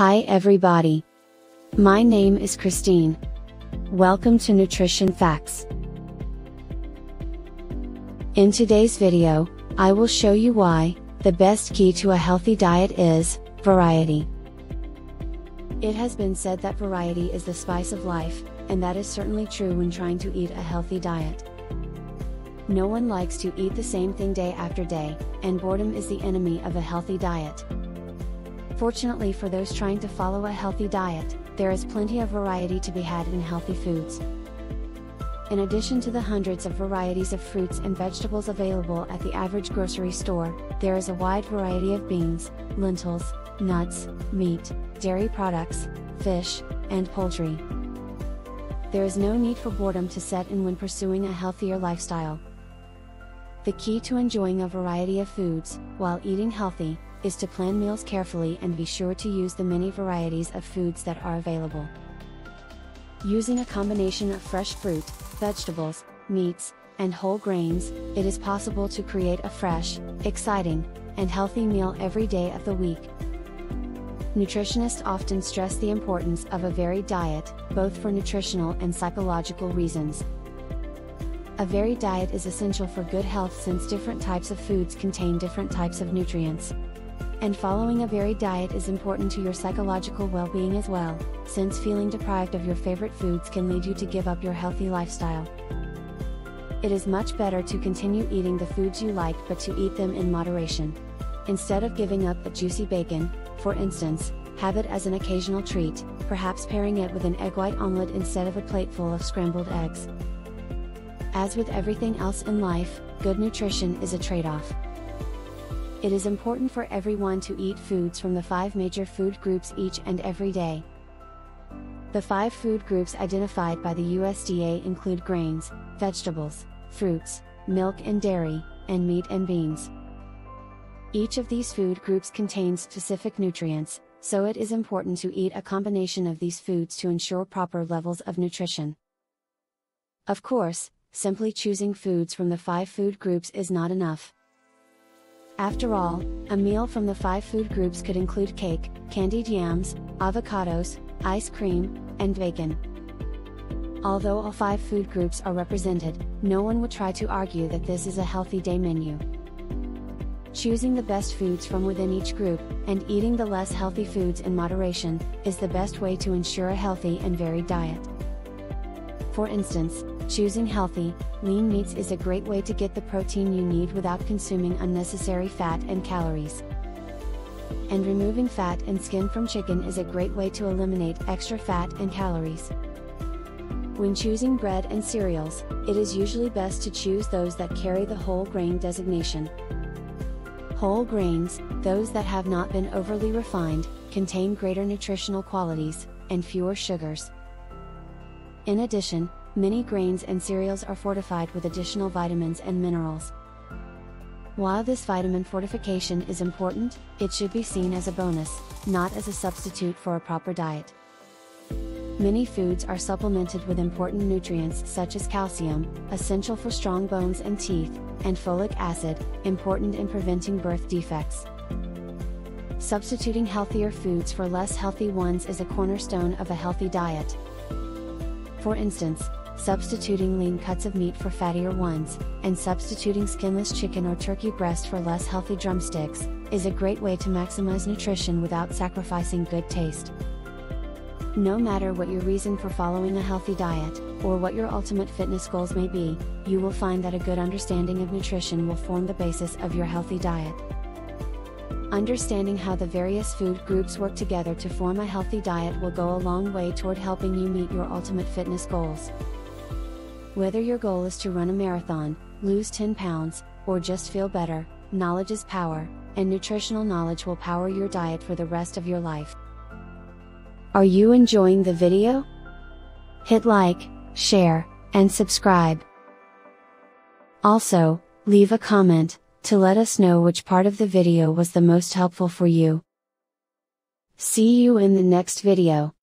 Hi everybody. My name is Christine. Welcome to Nutrition Facts. In today's video, I will show you why, the best key to a healthy diet is, variety. It has been said that variety is the spice of life, and that is certainly true when trying to eat a healthy diet. No one likes to eat the same thing day after day, and boredom is the enemy of a healthy diet. Fortunately for those trying to follow a healthy diet, there is plenty of variety to be had in healthy foods. In addition to the hundreds of varieties of fruits and vegetables available at the average grocery store, there is a wide variety of beans, lentils, nuts, meat, dairy products, fish, and poultry. There is no need for boredom to set in when pursuing a healthier lifestyle. The key to enjoying a variety of foods, while eating healthy, is to plan meals carefully and be sure to use the many varieties of foods that are available. Using a combination of fresh fruit, vegetables, meats, and whole grains, it is possible to create a fresh, exciting, and healthy meal every day of the week. Nutritionists often stress the importance of a varied diet, both for nutritional and psychological reasons. A varied diet is essential for good health since different types of foods contain different types of nutrients. And following a varied diet is important to your psychological well being as well, since feeling deprived of your favorite foods can lead you to give up your healthy lifestyle. It is much better to continue eating the foods you like but to eat them in moderation. Instead of giving up a juicy bacon, for instance, have it as an occasional treat, perhaps pairing it with an egg white omelette instead of a plateful of scrambled eggs. As with everything else in life, good nutrition is a trade off. It is important for everyone to eat foods from the five major food groups each and every day. The five food groups identified by the USDA include grains, vegetables, fruits, milk and dairy, and meat and beans. Each of these food groups contains specific nutrients, so it is important to eat a combination of these foods to ensure proper levels of nutrition. Of course, simply choosing foods from the five food groups is not enough. After all, a meal from the five food groups could include cake, candied yams, avocados, ice cream, and bacon. Although all five food groups are represented, no one would try to argue that this is a healthy day menu. Choosing the best foods from within each group, and eating the less healthy foods in moderation, is the best way to ensure a healthy and varied diet. For instance, choosing healthy, lean meats is a great way to get the protein you need without consuming unnecessary fat and calories. And removing fat and skin from chicken is a great way to eliminate extra fat and calories. When choosing bread and cereals, it is usually best to choose those that carry the whole grain designation. Whole grains, those that have not been overly refined, contain greater nutritional qualities, and fewer sugars. In addition, many grains and cereals are fortified with additional vitamins and minerals. While this vitamin fortification is important, it should be seen as a bonus, not as a substitute for a proper diet. Many foods are supplemented with important nutrients such as calcium, essential for strong bones and teeth, and folic acid, important in preventing birth defects. Substituting healthier foods for less healthy ones is a cornerstone of a healthy diet. For instance, substituting lean cuts of meat for fattier ones, and substituting skinless chicken or turkey breast for less healthy drumsticks, is a great way to maximize nutrition without sacrificing good taste. No matter what your reason for following a healthy diet, or what your ultimate fitness goals may be, you will find that a good understanding of nutrition will form the basis of your healthy diet. Understanding how the various food groups work together to form a healthy diet will go a long way toward helping you meet your ultimate fitness goals. Whether your goal is to run a marathon, lose 10 pounds, or just feel better, knowledge is power, and nutritional knowledge will power your diet for the rest of your life. Are you enjoying the video? Hit like, share, and subscribe. Also, leave a comment, to let us know which part of the video was the most helpful for you. See you in the next video.